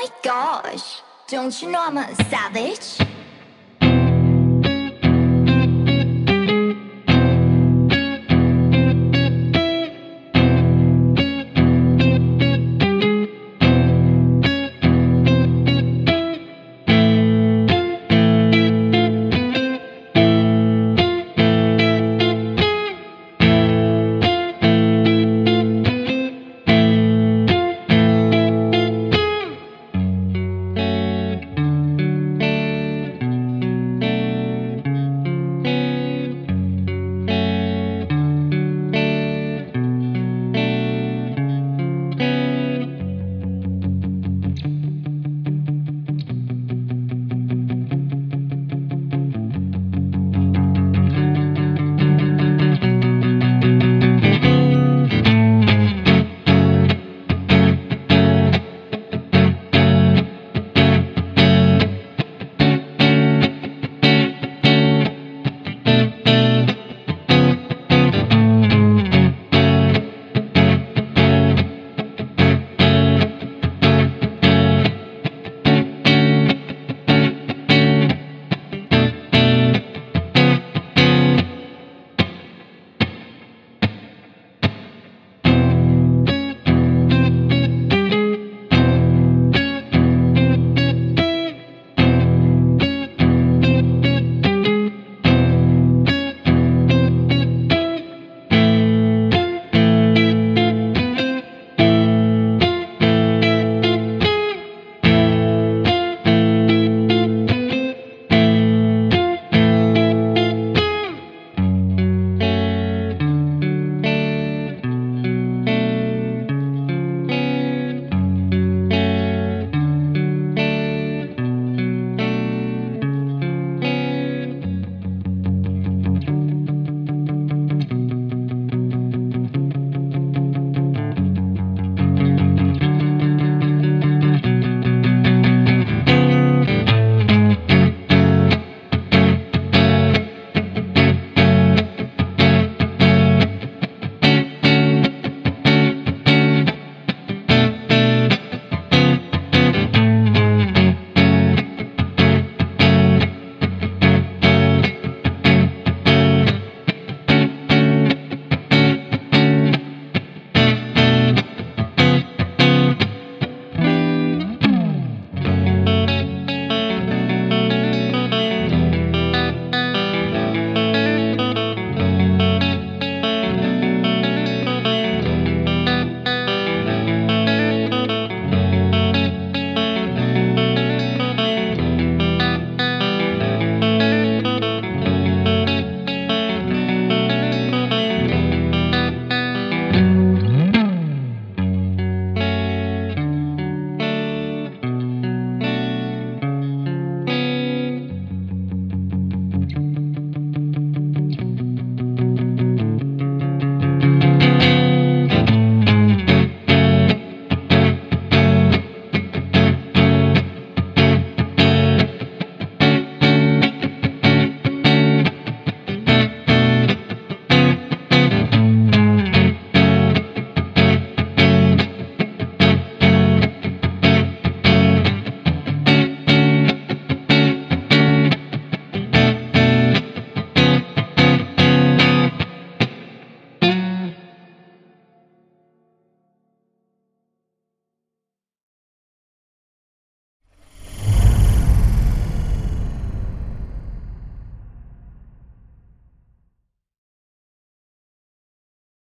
my gosh, don't you know I'm a savage?